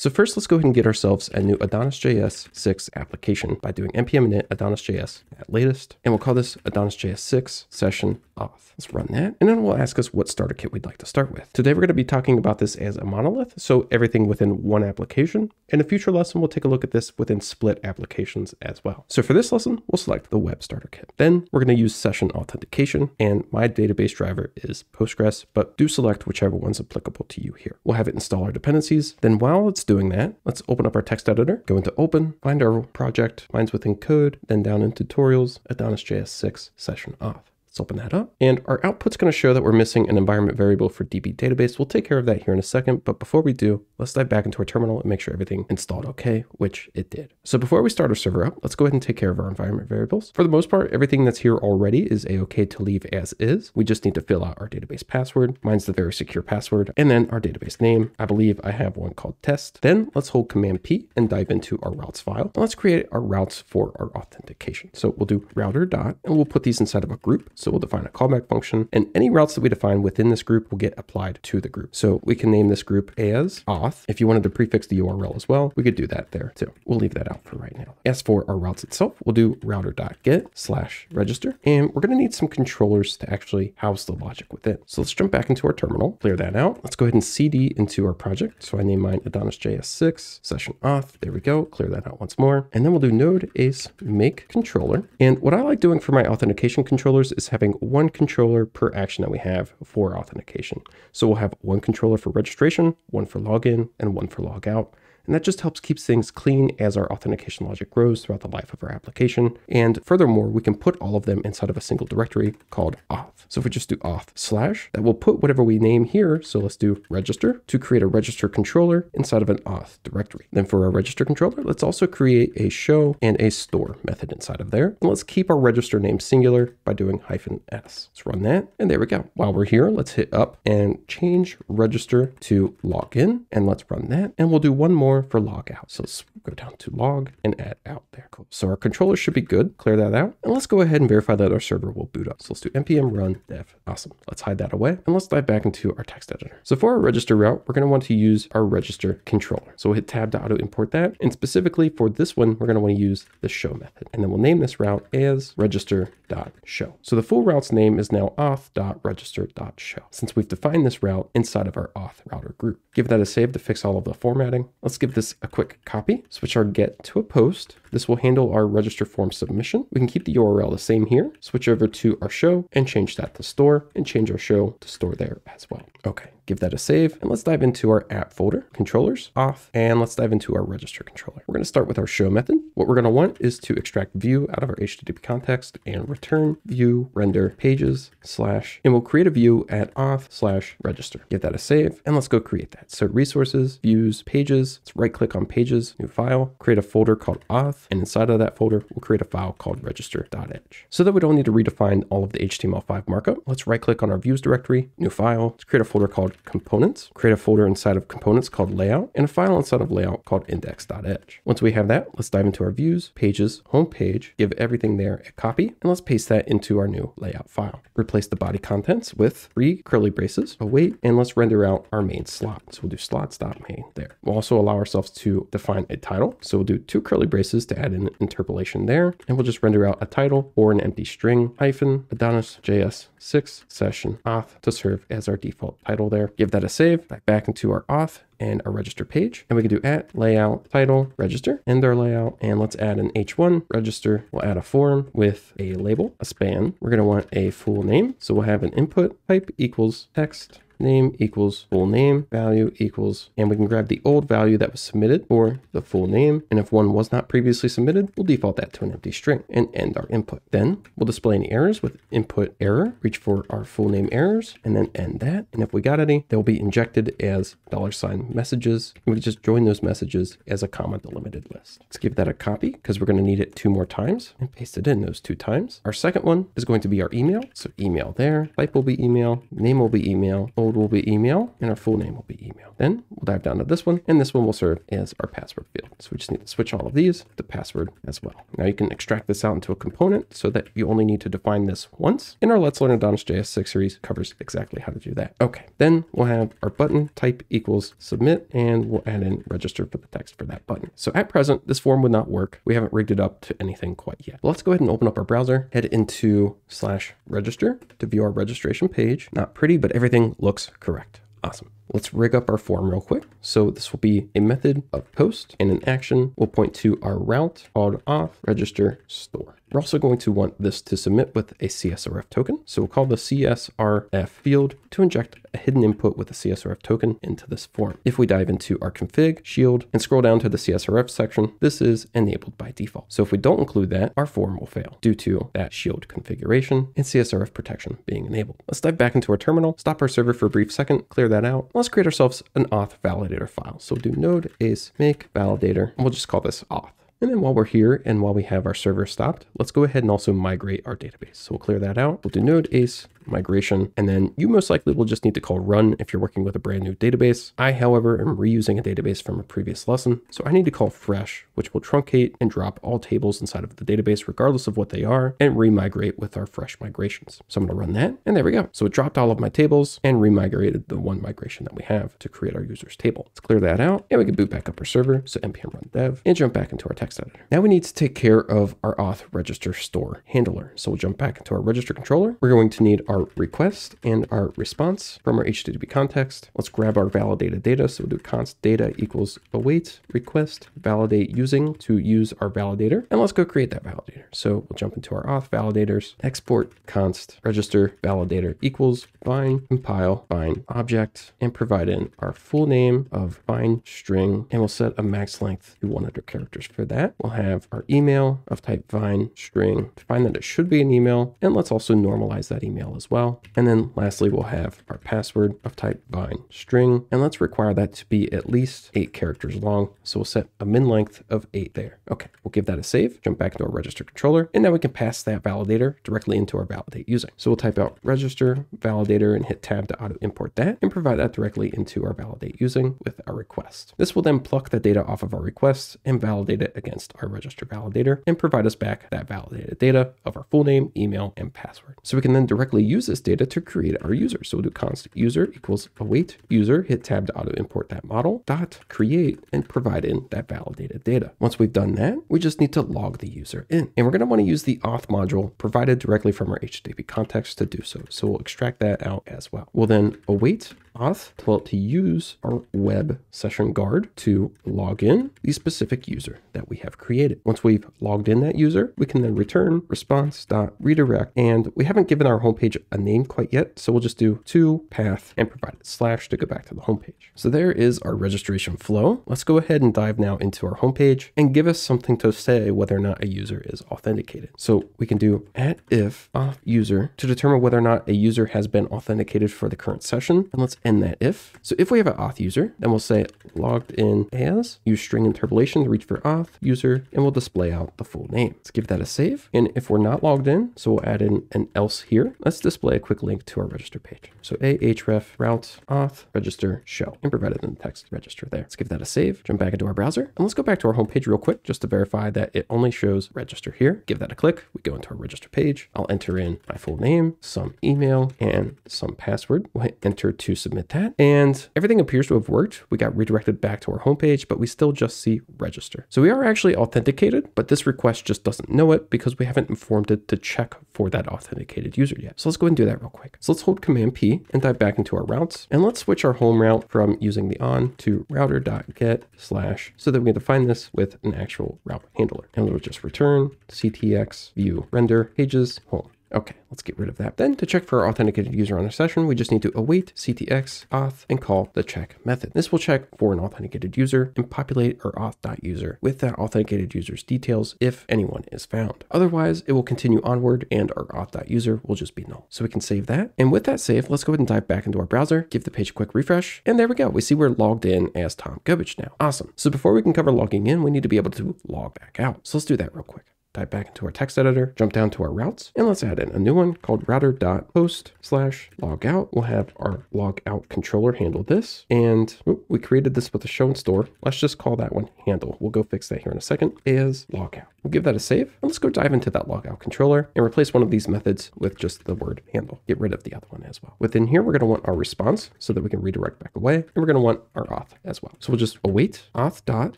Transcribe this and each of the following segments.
So first, let's go ahead and get ourselves a new AdonisJS 6 application by doing npm init AdonisJS at latest, and we'll call this AdonisJS 6 session auth. Let's run that, and then we'll ask us what starter kit we'd like to start with. Today, we're going to be talking about this as a monolith, so everything within one application. In a future lesson, we'll take a look at this within split applications as well. So for this lesson, we'll select the web starter kit. Then we're going to use session authentication, and my database driver is Postgres, but do select whichever one's applicable to you here. We'll have it install our dependencies. Then while it's doing that, let's open up our text editor, go into open, find our project, mine's within code, then down in tutorials, AdonisJS 6 session auth. Open that up. And our output's going to show that we're missing an environment variable for DB database. We'll take care of that here in a second. But before we do, let's dive back into our terminal and make sure everything installed okay, which it did. So before we start our server up, let's go ahead and take care of our environment variables. For the most part, everything that's here already is a-okay to leave as is. We just need to fill out our database password. Mine's the very secure password. And then our database name. I believe I have one called test. Then let's hold Command P and dive into our routes file. And let's create our routes for our authentication. So we'll do router dot, and we'll put these inside of a group. So we'll define a callback function and any routes that we define within this group will get applied to the group. So we can name this group as auth. If you wanted to prefix the URL as well, we could do that there too. We'll leave that out for right now. As for our routes itself, we'll do router.get slash register. And we're going to need some controllers to actually house the logic within. So let's jump back into our terminal, clear that out. Let's go ahead and CD into our project. So I name mine AdonisJS 6 session auth. There we go. Clear that out once more. And then we'll do node ace make controller. And what I like doing for my authentication controllers is having one controller per action that we have for authentication. So we'll have one controller for registration, one for login, and one for logout. And that just helps keeps things clean as our authentication logic grows throughout the life of our application. And furthermore, we can put all of them inside of a single directory called auth. So if we just do auth slash, that will put whatever we name here. So let's do register to create a register controller inside of an auth directory. Then for our register controller, let's also create a show and a store method inside of there. And let's keep our register name singular by doing hyphen s. Let's run that. And there we go. While we're here, let's hit up and change register to login. And let's run that. And we'll do one more for log out. So let's go down to log and add out there. Cool. So our controller should be good. Clear that out. And let's go ahead and verify that our server will boot up. So let's do npm run dev. Awesome. Let's hide that away. And let's dive back into our text editor. So for our register route, we're going to want to use our register controller. So we'll hit tab to auto import that. And specifically for this one, we're going to want to use the show method. And then we'll name this route as register.show. So the full route's name is now auth.register.show. Since we've defined this route inside of our auth router group, give that a save to fix all of the formatting. Let's give this a quick copy, switch our get to a post. This will handle our register form submission. We can keep the URL the same here, switch over to our show and change that to store and change our show to store there as well. Okay, give that a save and let's dive into our app folder, controllers, auth, and let's dive into our register controller. We're gonna start with our show method. What we're gonna want is to extract view out of our HTTP context and return view render pages slash, and we'll create a view at auth slash register. Give that a save and let's go create that. So resources, views, pages, let's right click on pages, new file, create a folder called auth, and inside of that folder, we'll create a file called register.edge. So that we don't need to redefine all of the HTML5 markup, let's right click on our views directory, new file, let's create a folder called components, create a folder inside of components called layout, and a file inside of layout called index.edge. Once we have that, let's dive into our views, pages, home page, give everything there a copy, and let's paste that into our new layout file. Replace the body contents with three curly braces, await, and let's render out our main slot. So we'll do slots.main there. We'll also allow ourselves to define a title. So we'll do two curly braces to add an interpolation there, and we'll just render out a title or an empty string hyphen AdonisJS 6 session auth to serve as our default title there. Give that a save, back, back into our auth and our register page. And we can do at layout title register, end our layout, and let's add an H1 register. We'll add a form with a label, a span. We're going to want a full name. So we'll have an input type equals text name equals full name, value equals, and we can grab the old value that was submitted for the full name. And if one was not previously submitted, we'll default that to an empty string and end our input. Then we'll display any errors with input error, reach for our full name errors, and then end that. And if we got any, they'll be injected as dollar sign messages. And we just join those messages as a comma delimited list. Let's give that a copy because we're going to need it two more times and paste it in those two times. Our second one is going to be our email. So email there, type will be email, name will be email, old will be email and our full name will be email. Then dive down to this one and this one will serve as our password field. So we just need to switch all of these to password as well. Now you can extract this out into a component so that you only need to define this once. And our Let's Learn AdonisJS 6 series covers exactly how to do that. Okay, then we'll have our button type equals submit and we'll add in register for the text for that button. So at present, this form would not work. We haven't rigged it up to anything quite yet. But let's go ahead and open up our browser, head into slash register to view our registration page. Not pretty, but everything looks correct. Awesome. Let's rig up our form real quick. So this will be a method of post and an action We'll point to our route called auth register store. We're also going to want this to submit with a CSRF token. So we'll call the CSRF field to inject a hidden input with a CSRF token into this form. If we dive into our config, shield, and scroll down to the CSRF section, this is enabled by default. So if we don't include that, our form will fail due to that shield configuration and CSRF protection being enabled. Let's dive back into our terminal, stop our server for a brief second, clear that out. Let's create ourselves an auth validator file. So do node ace make validator, and we'll just call this auth. And then while we're here and while we have our server stopped, let's go ahead and also migrate our database. So we'll clear that out. We'll do node ace migration, and then you most likely will just need to call run if you're working with a brand new database. I, however, am reusing a database from a previous lesson, so I need to call fresh, which will truncate and drop all tables inside of the database, regardless of what they are, and remigrate with our fresh migrations. So I'm gonna run that, and there we go. So it dropped all of my tables and remigrated the one migration that we have to create our user's table. Let's clear that out, and we can boot back up our server, so npm run dev, and jump back into our text editor. Now we need to take care of our auth register store handler. So we'll jump back into our register controller. We're going to need our request and our response from our HTTP context. Let's grab our validated data. So we'll do const data equals await request validate using to use our validator. And let's go create that validator. So we'll jump into our auth validators, export const register validator equals vine compile vine object and provide in our full name of vine string. And we'll set a max length to 100 characters for that. We'll have our email of type vine string to find that it should be an email. And let's also normalize that email as well. And then lastly, we'll have our password of type vine string. And let's require that to be at least eight characters long. So we'll set a min length of eight there. Okay, we'll give that a save, jump back to our register controller, and now we can pass that validator directly into our validate using. So we'll type out register validator and hit tab to auto import that and provide that directly into our validate using with our request. This will then pluck the data off of our request and validate it against our register validator and provide us back that validated data of our full name, email, and password. So we can then directly use this data to create our user. So we'll do const user equals await user, hit tab to auto import that model, dot create, and provide in that validated data. Once we've done that, we just need to log the user in. And we're going to want to use the auth module provided directly from our HTTP context to do so. So we'll extract that out as well. We'll then await auth to, use our web session guard to log in the specific user that we have created. Once we've logged in that user, we can then return response.redirect. And we haven't given our homepage a name quite yet, so we'll just do to path and provide a slash to go back to the homepage. So there is our registration flow. Let's go ahead and dive now into our homepage and give us something to say whether or not a user is authenticated. So we can do at if auth user to determine whether or not a user has been authenticated for the current session. And let's that if. So if we have an auth user, then we'll say logged in as, use string interpolation to reach for auth user, and we'll display out the full name. Let's give that a save. And if we're not logged in, so we'll add in an else here. Let's display a quick link to our register page. So ahref route auth register show and provide it in the text register there. Let's give that a save, jump back into our browser, and let's go back to our home page real quick just to verify that it only shows register here. Give that a click. We go into our register page. I'll enter in my full name, some email, and some password. We'll hit enter to submit that. And everything appears to have worked. We got redirected back to our homepage, but we still just see register. So we are actually authenticated, but this request just doesn't know it because we haven't informed it to check for that authenticated user yet. So let's go and do that real quick. So let's hold Command P and dive back into our routes. And let's switch our home route from using the on to router.get slash so that we can define this with an actual route handler. And we'll just return ctx view render pages home. Okay, let's get rid of that. Then to check for our authenticated user on our session, we just need to await ctx auth and call the check method. This will check for an authenticated user and populate our auth.user with that authenticated user's details if anyone is found. Otherwise, it will continue onward and our auth.user will just be null. So we can save that. And with that save, let's go ahead and dive back into our browser, give the page a quick refresh, and there we go. We see we're logged in as Tom Gobich now. Awesome. So before we can cover logging in, we need to be able to log back out. So let's do that real quick. Dive back into our text editor, jump down to our routes, and let's add in a new one called router.post slash logout. We'll have our logout controller handle this. And we created this with a show and store. Let's just call that one handle. We'll go fix that here in a second is logout. We'll give that a save. And let's go dive into that logout controller and replace one of these methods with just the word handle. Get rid of the other one as well. Within here, we're going to want our response so that we can redirect back away. And we're going to want our auth as well. So we'll just await auth dot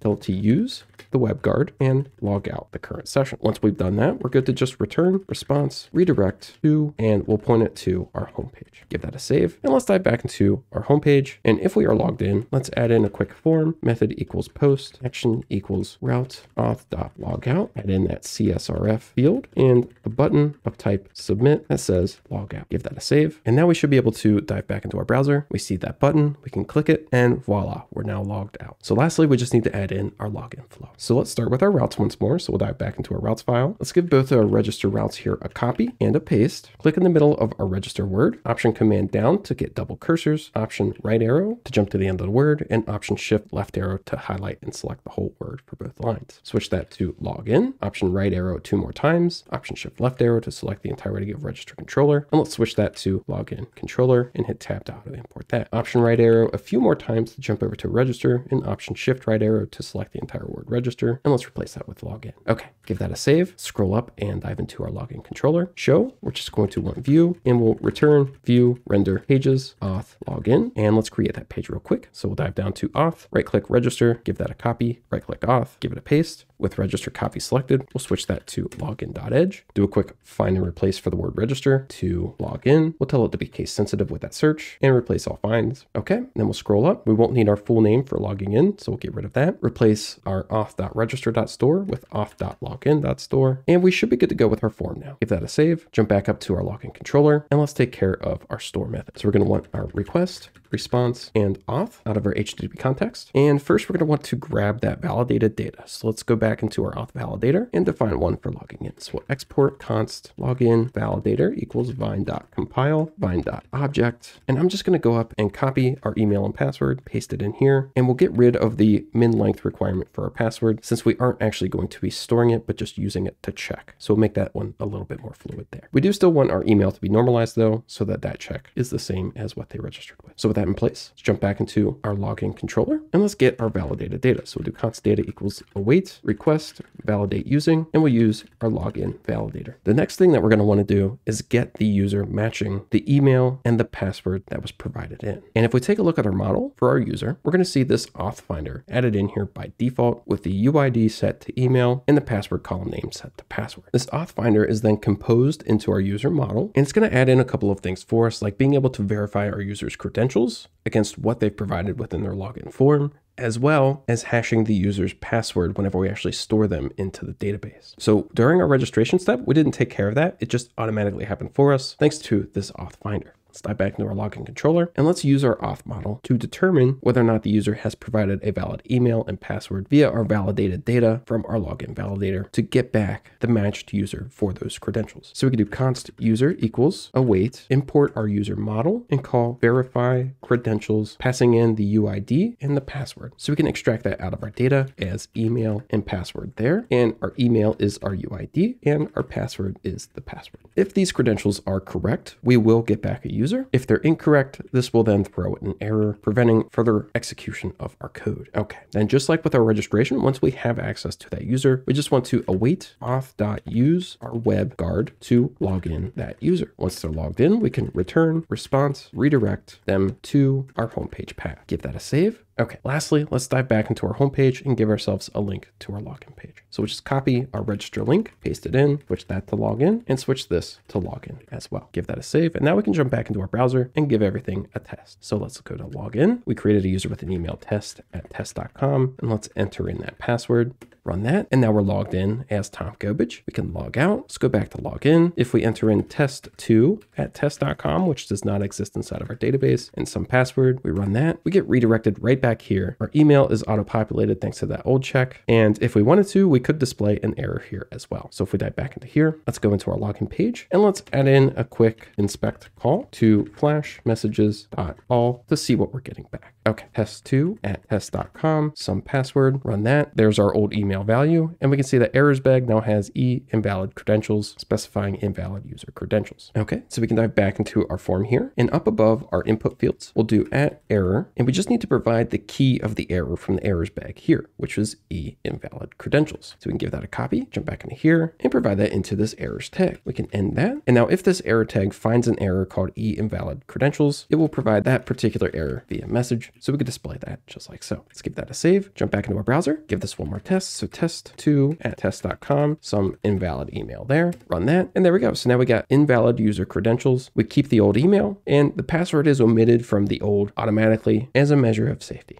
tell to use the web guard and log out the current session. Once we've done that, we're good to just return response, redirect to, and we'll point it to our homepage. Give that a save. And let's dive back into our homepage. And if we are logged in, let's add in a quick form method equals post action equals route auth dot logout. Add in that CSRF field and a button of type submit that says logout. Give that a save. And now we should be able to dive back into our browser. We see that button, we can click it and voila, we're now logged out. So lastly, we just need to add in our login flow. So let's start with our routes once more. So we'll dive back into our routes file. Let's give both our register routes here a copy and a paste. Click in the middle of our register word, option command down to get double cursors, option right arrow to jump to the end of the word, and option shift left arrow to highlight and select the whole word for both lines. Switch that to login, option right arrow two more times, option shift left arrow to select the entirety of register controller, and let's switch that to login controller and hit tab to auto import that. Option right arrow a few more times to jump over to register, and option shift right arrow to select the entire word register, and let's replace that with login. Okay, give that a save, scroll up and dive into our login controller. Show, we're just going to want view, and we'll return view render pages auth login, and let's create that page real quick. So we'll dive down to auth, right click register, give that a copy, right click auth, give it a paste. With register copy selected, we'll switch that to login.edge. Do a quick find and replace for the word register to login. We'll tell it to be case sensitive with that search and replace all finds. Okay, then we'll scroll up. We won't need our full name for logging in, so we'll get rid of that. Replace our auth.register.store with auth.login.store, and we should be good to go with our form now. Give that a save, jump back up to our login controller, and let's take care of our store method. So we're going to want our request, response, and auth out of our HTTP context. And first, we're going to want to grab that validated data. So let's go back into our auth validator and define one for logging in. So we'll export const login validator equals vine.compile, vine.object. And I'm just going to go up and copy our email and password, paste it in here, and we'll get rid of the min length requirement for our password since we aren't actually going to be storing it, but just using it to check. So we'll make that one a little bit more fluid there. We do still want our email to be normalized though, so that that check is the same as what they registered with. So with that in place, let's jump back into our login controller and let's get our validated data. So we'll do const data equals await request validate using, and we'll use our login validator. The next thing that we're going to want to do is get the user matching the email and the password that was provided in. And if we take a look at our model for our user, we're going to see this auth finder added in here by default with the UID set to email and the password column name set to password. This auth finder is then composed into our user model, and it's going to add in a couple of things for us, like being able to verify our user's credentials against what they've provided within their login form, as well as hashing the user's password whenever we actually store them into the database. So during our registration step, we didn't take care of that. It just automatically happened for us thanks to this auth finder. Let's dive back into our login controller and let's use our auth model to determine whether or not the user has provided a valid email and password via our validated data from our login validator to get back the matched user for those credentials. So we can do const user equals await, import our user model and call verify credentials, passing in the UID and the password. So we can extract that out of our data as email and password there. And our email is our UID and our password is the password. If these credentials are correct, we will get back a user. If they're incorrect, this will then throw an error, preventing further execution of our code. Okay, then just like with our registration, once we have access to that user, we just want to await auth.use our web guard to log in that user. Once they're logged in, we can return response, redirect them to our homepage path. Give that a save. Okay, lastly, let's dive back into our homepage and give ourselves a link to our login page. So we'll just copy our register link, paste it in, switch that to login, and switch this to login as well. Give that a save, and now we can jump back into our browser and give everything a test. So let's go to login. We created a user with an email test at test.com, and let's enter in that password run that. And now we're logged in as Tom Gobich. We can log out. Let's go back to login. If we enter in test2 at test.com, which does not exist inside of our database, and some password, we run that. We get redirected right back here. Our email is auto-populated thanks to that old check. And if we wanted to, we could display an error here as well. So if we dive back into here, let's go into our login page and let's add in a quick inspect call to flash messages.all to see what we're getting back. Okay, test2 at test.com, some password, run that. There's our old email email value. And we can see that errors bag now has e invalid credentials specifying invalid user credentials. Okay, so we can dive back into our form here and up above our input fields, we'll do at error. And we just need to provide the key of the error from the errors bag here, which is e invalid credentials. So we can give that a copy, jump back into here and provide that into this errors tag. We can end that. And now if this error tag finds an error called e invalid credentials, it will provide that particular error via message. So we could display that just like so. Let's give that a save, jump back into our browser, give this one more test. So test2 at test.com, some invalid email there, run that. And there we go. So now we got invalid user credentials. We keep the old email and the password is omitted from the old automatically as a measure of safety.